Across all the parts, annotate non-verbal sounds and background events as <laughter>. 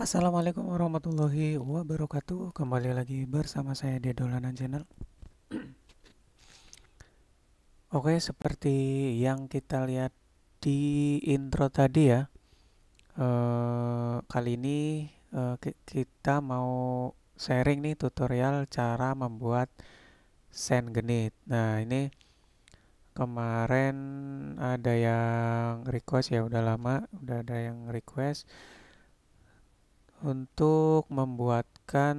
Assalamualaikum warahmatullahi wabarakatuh. Kembali lagi bersama saya di Dolanan Channel. <clears throat> Oke seperti yang kita lihat di intro tadi ya eh, Kali ini eh, kita mau sharing nih tutorial cara membuat sen genit Nah ini kemarin ada yang request ya udah lama udah ada yang request untuk membuatkan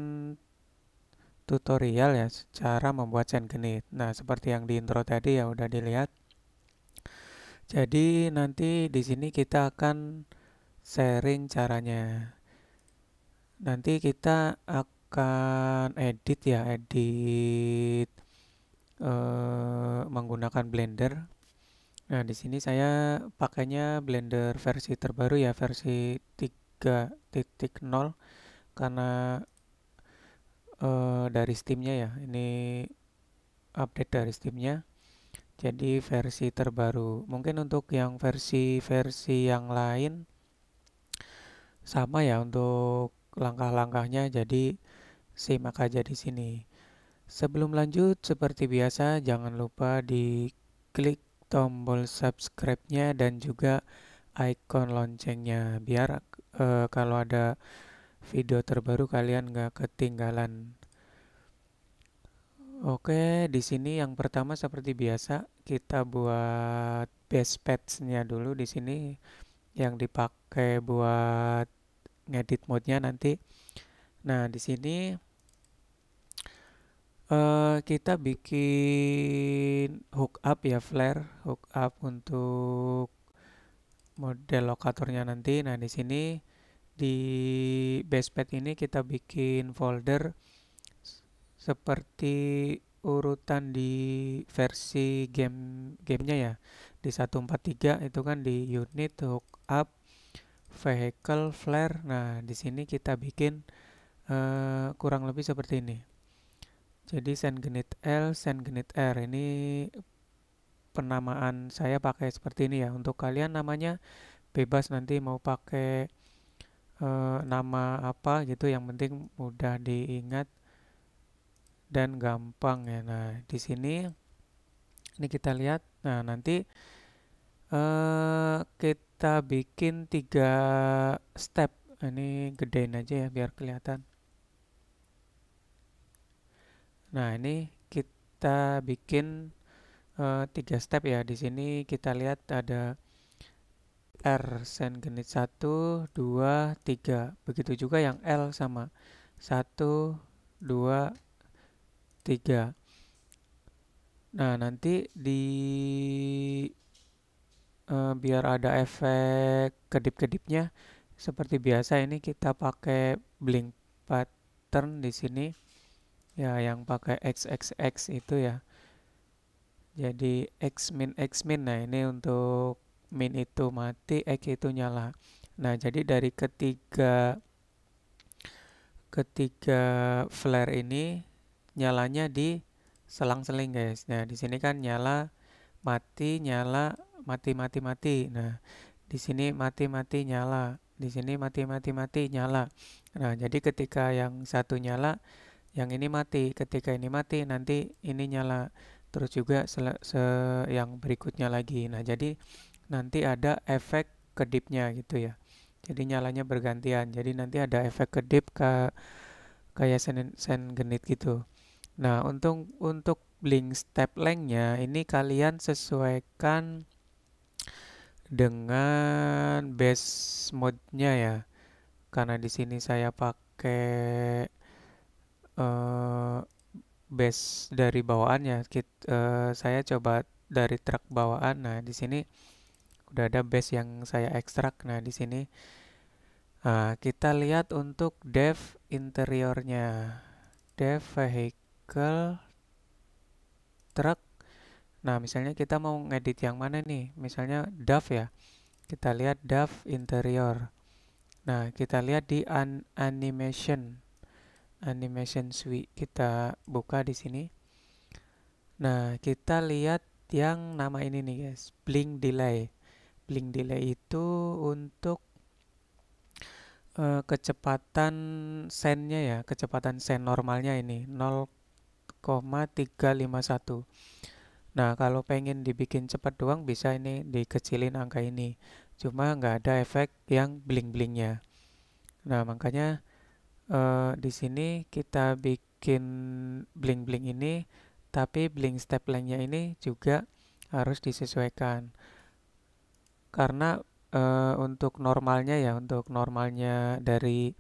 tutorial ya cara membuat sen genit. Nah, seperti yang di intro tadi ya udah dilihat. Jadi nanti di sini kita akan sharing caranya. Nanti kita akan edit ya, edit uh, menggunakan Blender. Nah, di sini saya pakainya Blender versi terbaru ya, versi 3.0 karena uh, dari Steamnya ya. Ini update dari Steamnya. Jadi versi terbaru. Mungkin untuk yang versi-versi yang lain sama ya untuk langkah-langkahnya. Jadi simak aja di sini. Sebelum lanjut seperti biasa jangan lupa di klik tombol subscribe-nya dan juga icon loncengnya biar uh, kalau ada video terbaru kalian nggak ketinggalan. Oke, di sini yang pertama seperti biasa kita buat base patch-nya dulu di sini yang dipakai buat ngedit mode-nya nanti. Nah, di sini uh, kita bikin hook up ya flare hook up untuk model lokatornya nanti. Nah, di sini di basepad ini kita bikin folder seperti urutan di versi game gamenya ya. Di 143 itu kan di unit hook up vehicle flare. Nah di sini kita bikin uh, kurang lebih seperti ini. Jadi genit L genit R. Ini penamaan saya pakai seperti ini ya untuk kalian namanya bebas nanti mau pakai uh, nama apa gitu yang penting mudah diingat dan gampang ya. Nah, di sini ini kita lihat. Nah, nanti uh, kita bikin tiga step. Ini gedein aja ya biar kelihatan. Nah, ini kita bikin uh, tiga step ya. Di sini kita lihat ada R sen genit 1, 2, 3. Begitu juga yang L sama 1, 2, 3. Nah, nanti di uh, biar ada efek kedip-kedipnya seperti biasa ini kita pakai blink pattern di sini. Ya, yang pakai XXX itu ya. Jadi X min X min. Nah, ini untuk min itu mati, X itu nyala. Nah, jadi dari ketiga ketiga flare ini nyalanya di selang-seling guys. Nah, di sini kan nyala mati, nyala, mati, mati, mati. Nah, di sini mati, mati, nyala. Di sini mati, mati, mati, nyala. Nah, jadi ketika yang satu nyala, yang ini mati. Ketika ini mati, nanti ini nyala. Terus juga se, se yang berikutnya lagi. Nah, jadi nanti ada efek kedipnya gitu ya. Jadi nyalanya bergantian. Jadi nanti ada efek kedip ke kayak sen, sen genit gitu. Nah, untuk untuk blink step lengthnya ini kalian sesuaikan dengan base mode-nya ya. Karena di sini saya pakai uh, base dari bawaannya. uh, saya coba dari truk bawaan. Nah, di sini udah ada base yang saya ekstrak. Nah, di sini uh, kita lihat untuk dev interiornya. Dev vehicle truck. Nah, misalnya kita mau ngedit yang mana nih? Misalnya DAV ya. Kita lihat DAV interior. Nah, kita lihat di an animation. Animation suite. Kita buka di sini. Nah, kita lihat yang nama ini nih guys, blink delay blink delay itu untuk uh, kecepatan sennya ya, kecepatan sen normalnya ini 0,351. Nah, kalau pengen dibikin cepat doang bisa ini dikecilin angka ini. Cuma nggak ada efek yang bling-blingnya. Nah, makanya uh, di sini kita bikin bling-bling ini, tapi bling step length-nya ini juga harus disesuaikan. Karena uh, untuk normalnya ya, untuk normalnya dari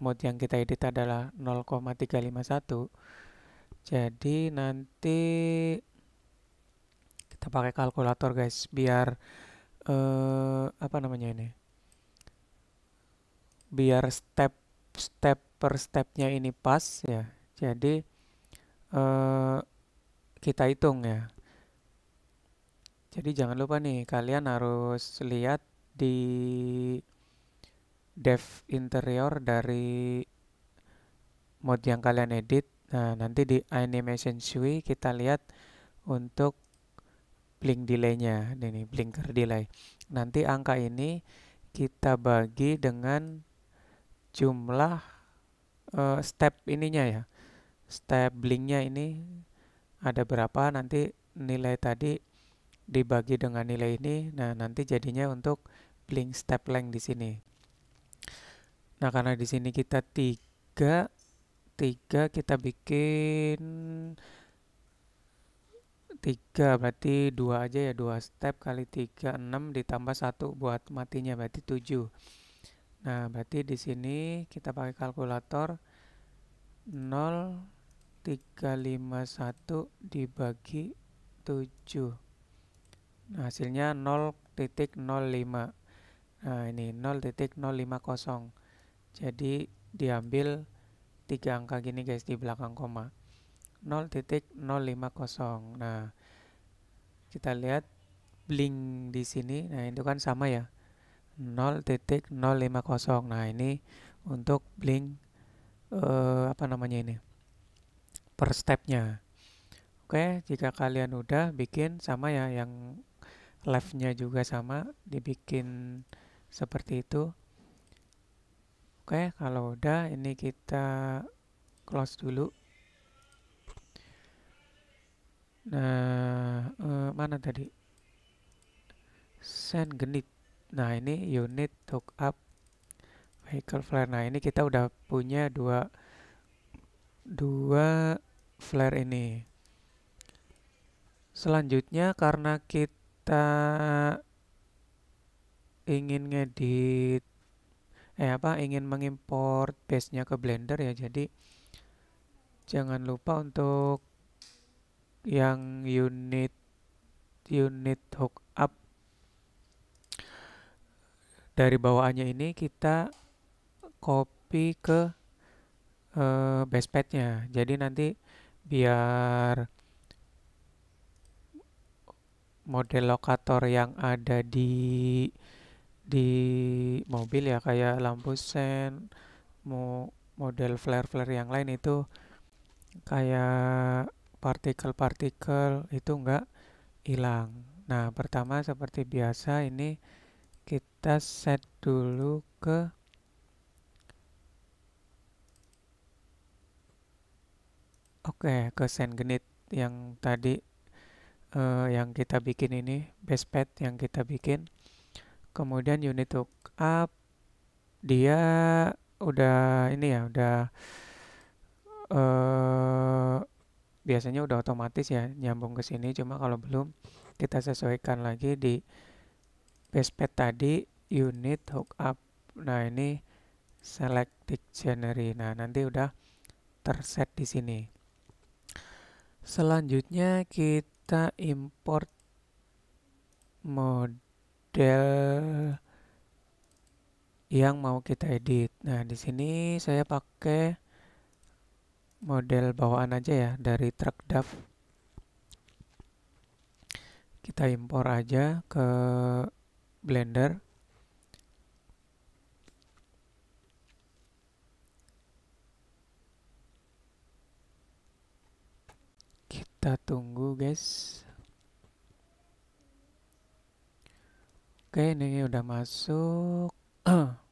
mode yang kita edit adalah 0,351. Jadi nanti kita pakai kalkulator guys biar uh, apa namanya ini biar step step per stepnya ini pas ya. Jadi uh, kita hitung ya. Jadi jangan lupa nih kalian harus lihat di dev interior dari mode yang kalian edit. Nah nanti di animation shui kita lihat untuk blink delay-nya. Ini blinker delay. Nanti angka ini kita bagi dengan jumlah uh, step ininya ya. Step blinknya ini ada berapa nanti nilai tadi dibagi dengan nilai ini. Nah, nanti jadinya untuk blink step length di sini. Nah, karena di sini kita tiga, tiga kita bikin tiga berarti dua aja ya dua step kali tiga enam ditambah satu buat matinya berarti tujuh nah berarti di sini kita pakai kalkulator 0351 dibagi 7 nah hasilnya 0.05 nah ini 0.050 jadi diambil tiga angka gini guys di belakang koma 0.050. Nah, kita lihat blink di sini. Nah, itu kan sama ya. 0.050. Nah, ini untuk blink uh, apa namanya ini? per stepnya. Oke, jika kalian udah bikin sama ya yang left-nya juga sama dibikin seperti itu. Oke, kalau udah ini kita close dulu. Nah, eh, mana tadi? Send genit. Nah, ini unit hookup vehicle flare. Nah, ini kita udah punya dua dua flare ini. Selanjutnya karena kita ingin ngedit eh apa ingin mengimport base-nya ke Blender ya. Jadi jangan lupa untuk yang unit unit hook up dari bawaannya ini kita copy ke uh, basepadnya jadi nanti biar model lokator yang ada di di mobil ya kayak lampu sen mau model flare-flare yang lain itu kayak partikel-partikel itu enggak hilang. Nah, pertama seperti biasa ini kita set dulu ke Oke, ke send genit yang tadi uh, yang kita bikin ini, base pad yang kita bikin. Kemudian unit up dia udah ini ya, udah uh, biasanya udah otomatis ya nyambung ke sini cuma kalau belum kita sesuaikan lagi di basepad tadi unit hookup nah ini select dictionary nah nanti udah terset di sini. Selanjutnya kita import model yang mau kita edit. Nah di sini saya pakai model bawaan aja ya dari truck DAV kita impor aja ke Blender. Kita tunggu guys. Oke ini udah masuk. <clears throat>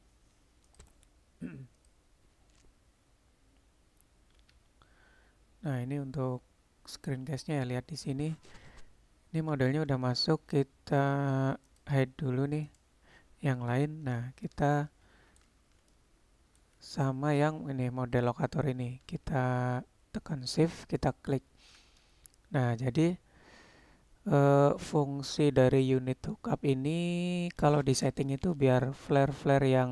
Nah ini untuk screen case-nya ya. Lihat di sini. Ini modelnya udah masuk. Kita hide dulu nih yang lain. Nah, kita sama yang ini model lokator ini. Kita tekan shift, kita klik. Nah, jadi uh, fungsi dari unit hookup ini kalau di setting itu biar flare-flare yang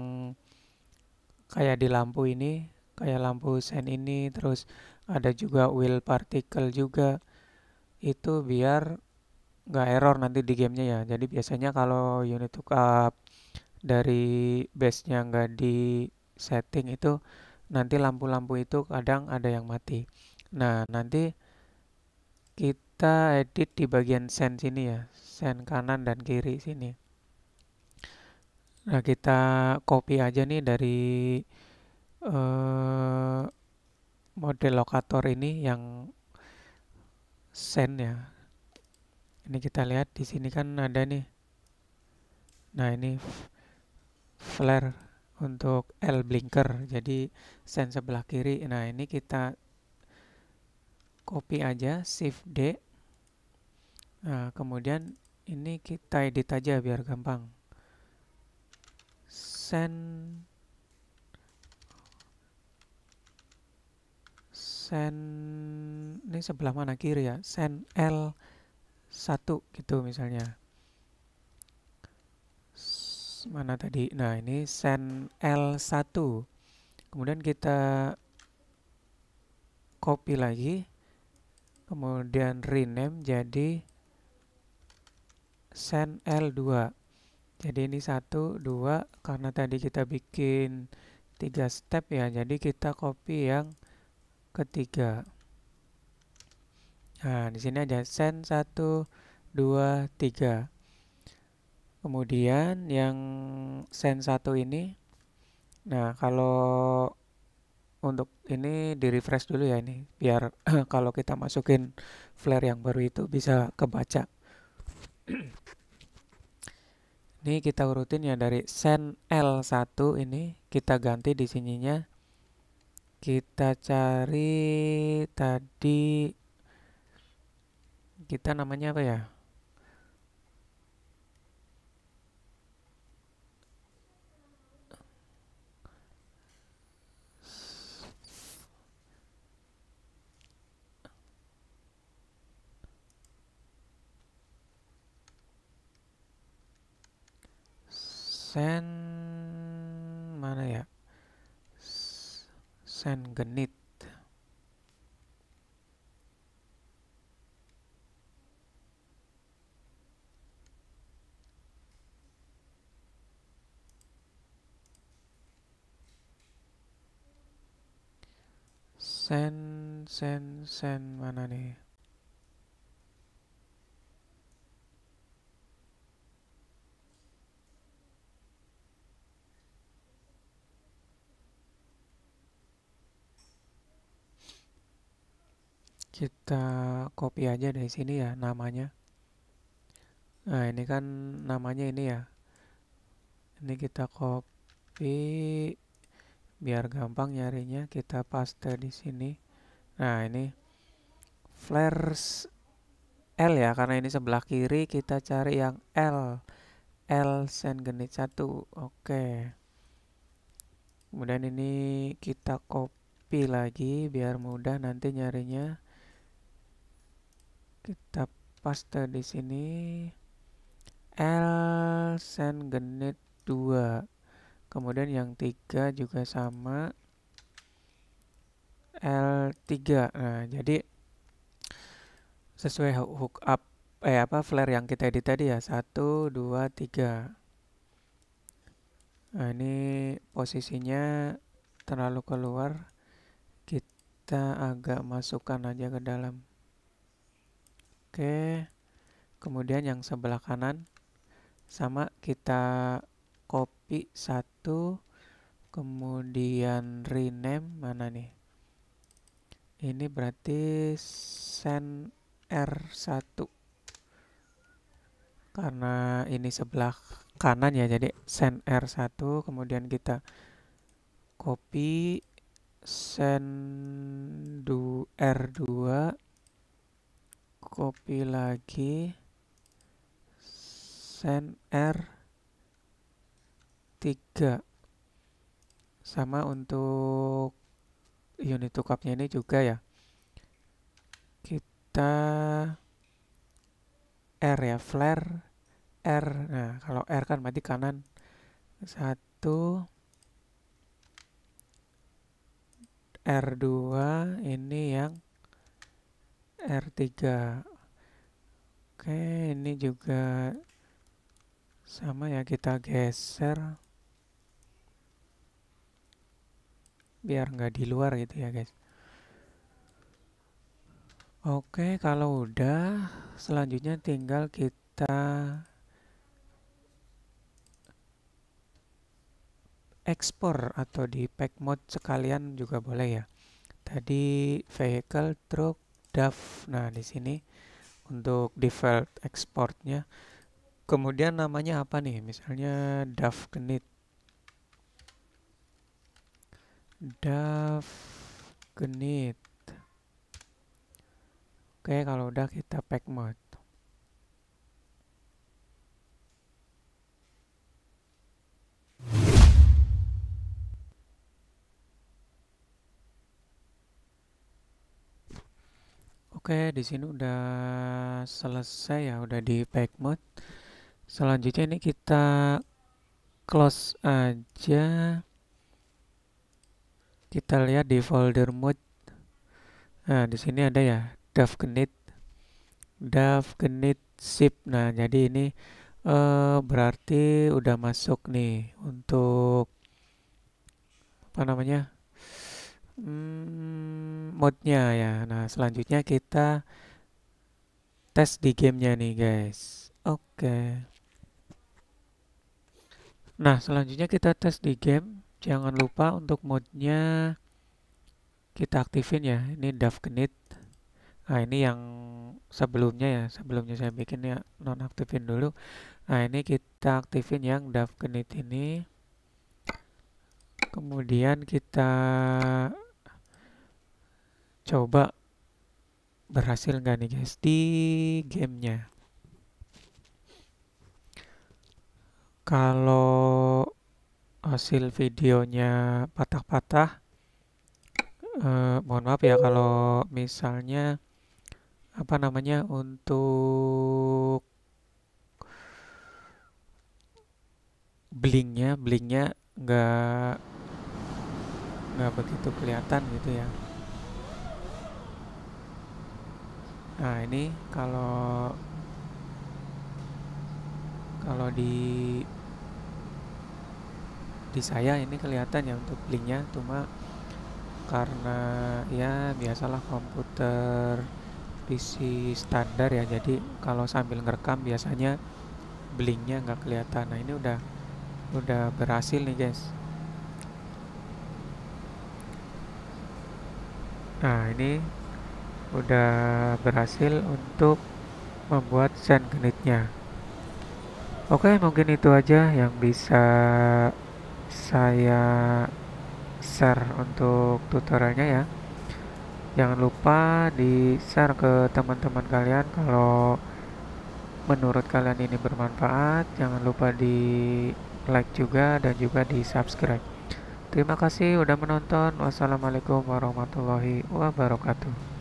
kayak di lampu ini, kayak lampu sen ini, terus ada juga wheel particle juga, itu biar nggak error nanti di gamenya ya. Jadi biasanya kalau unit hookup dari base-nya nggak di setting itu nanti lampu-lampu itu kadang ada yang mati. Nah, nanti kita edit di bagian sen sini ya, sen kanan dan kiri sini. Nah, kita copy aja nih dari uh, model lokator ini yang sen ya. Ini kita lihat di sini kan ada nih. Nah, ini flare untuk L blinker. Jadi sen sebelah kiri. Nah, ini kita copy aja shift D. Nah, kemudian ini kita edit aja biar gampang. Send send ini sebelah mana kiri ya? Send L1 gitu misalnya. Mana tadi? Nah, ini send L1. Kemudian kita copy lagi kemudian rename jadi send L2 jadi ini satu dua karena tadi kita bikin tiga step ya jadi kita copy yang ketiga nah di sini ada send satu dua tiga. Kemudian yang send satu ini nah kalau untuk ini di refresh dulu ya ini biar <clears throat> kalau kita masukin flare yang baru itu bisa kebaca. <clears throat> Ini kita urutin ya dari send L1 ini kita ganti di sininya. Kita cari tadi kita namanya apa ya? Sen mana ya? Sen genit sen sen sen mana nih? Kita copy aja dari sini ya namanya. Nah ini kan namanya ini ya. Ini kita copy biar gampang nyarinya kita paste di sini. Nah ini flares L ya karena ini sebelah kiri kita cari yang L. L sen genit 1 oke. Kemudian ini kita copy lagi biar mudah nanti nyarinya. Kita paste di sini. L sen genit 2 kemudian yang tiga juga sama. L3 nah jadi sesuai hook up eh apa flare yang kita edit tadi ya. 1 2 3 nah ini posisinya terlalu keluar. Kita agak masukkan aja ke dalam. Oke. Kemudian yang sebelah kanan sama kita copy satu kemudian rename mana nih? Ini berarti send R1 karena ini sebelah kanan ya jadi send R1 kemudian kita copy send R2 copy lagi send R3 sama untuk unit lookupnya ini juga ya. Kita R ya flare R. Nah kalau R kan berarti kanan. Satu R2 ini yang R3 oke ini juga sama ya kita geser biar nggak di luar gitu ya guys. Oke kalau udah selanjutnya tinggal kita ekspor atau di pack mode sekalian juga boleh ya. Tadi vehicle truck DAV nah di sini untuk default exportnya. Kemudian namanya apa nih? Misalnya DAV genit DAV genit oke kalau udah kita pack mode Oke, di sini udah selesai ya, udah di pack mode. Selanjutnya ini kita close aja. Kita lihat di folder mode. Nah, di sini ada ya dav genit, dav genit zip. Nah, jadi ini uh, berarti udah masuk nih untuk apa namanya? hmm, modnya ya. Nah, selanjutnya kita tes di gamenya nih guys. Oke. Nah, selanjutnya kita tes di game. Jangan lupa untuk modnya kita aktifin ya. Ini DAV Genit. Nah, ini yang sebelumnya ya. Sebelumnya saya bikin ya nonaktifin dulu. Nah, ini kita aktifin yang DAV Genit ini. Kemudian kita coba berhasil nggak nih guys di gamenya kalau hasil videonya patah-patah eh, mohon maaf ya kalau misalnya apa namanya untuk blinknya blinknya nggak nggak begitu kelihatan gitu ya. Nah, ini kalau kalau di di saya ini kelihatan ya untuk linknya cuma karena ya biasalah komputer PC standar ya jadi kalau sambil ngerekam biasanya blinknya nggak kelihatan. Nah ini udah udah berhasil nih guys. Nah ini udah berhasil untuk membuat sand genitnya. Oke mungkin itu aja yang bisa saya share untuk tutorialnya ya. Jangan lupa di share ke teman-teman kalian kalau menurut kalian ini bermanfaat. Jangan lupa di like juga dan juga di subscribe. Terima kasih udah menonton. Wassalamualaikum warahmatullahi wabarakatuh